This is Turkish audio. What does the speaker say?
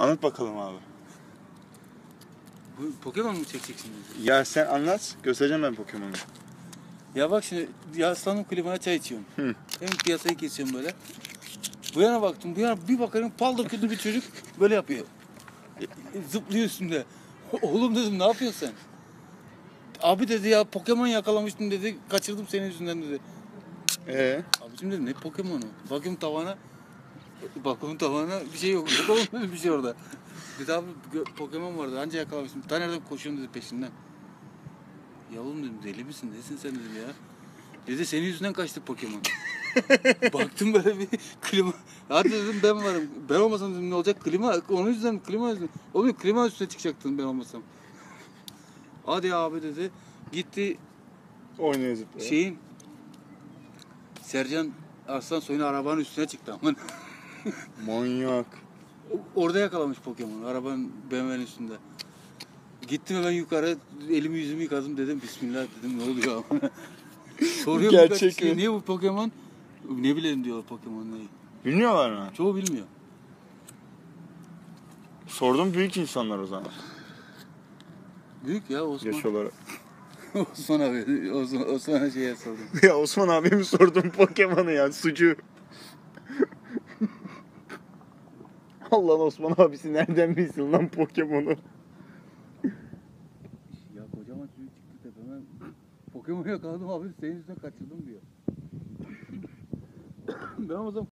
Anlat bakalım abi. Bu Pokemon mu çekeceksin bizi? Ya sen anlat. Göstereceğim ben Pokemon'u. Ya bak şimdi yaslandım klimaya çay içiyorum. Hı. Hem piyasayı kesiyorum böyle. Bu yana baktım, bu yana bir bakarım pal döküldü bir çocuk böyle yapıyor. E, Zıplıyor üstünde. Oğlum dedim ne yapıyorsun sen? Abi dedi ya Pokemon yakalamıştım dedi. Kaçırdım senin yüzünden dedi. Ee? Abicim dedim ne Pokemon'u? Bakıyorum tavana. Bakıyorum tavana bir şey yok. Dedi bir şey orada. Dedi abi Pokemon vardı anca yakalamıştım. Ta nereden koşuyorum dedi peşinden. Ya oğlum dedim deli misin? Nesin sen dedim ya. Dedi senin yüzünden kaçtı Pokemon. Baktım böyle bir klima. Hadi dedim ben varım. Ben olmasam dedim ne olacak? Klima. Onun yüzünden klima yüzünden. Oğlum klima üstüne çıkacaktın ben olmasam. Hadi abi dedi. Gitti zıplaya. şeyin Sercan Arslan Soy'un arabanın üstüne çıktı Manyak. orada yakalamış Pokemon arabanın BMW'nin üstünde. Gittim hemen yukarı elimi yüzümü yıkadım dedim bismillah dedim ne oluyor ama. Soruyor Gerçek birkaç kişiye, mi? niye bu Pokemon? Ne bileyim diyor Pokemon neyi. Bilmiyorlar mı? Çoğu bilmiyor. Sordum büyük insanlar o zaman. Büyük ya Osman. Yaş olarak. Osman abi. Osman, Osman'a şeye sordum. ya Osman abiye mi sordum Pokemon'u ya sucu. Allah Osman abisi nereden bilsin lan Pokemon'u? Ya kocaman çocuk çıktı tepeme. Pokemon yakaladım abi senin yüzünden kaçırdım diyor. ben o zaman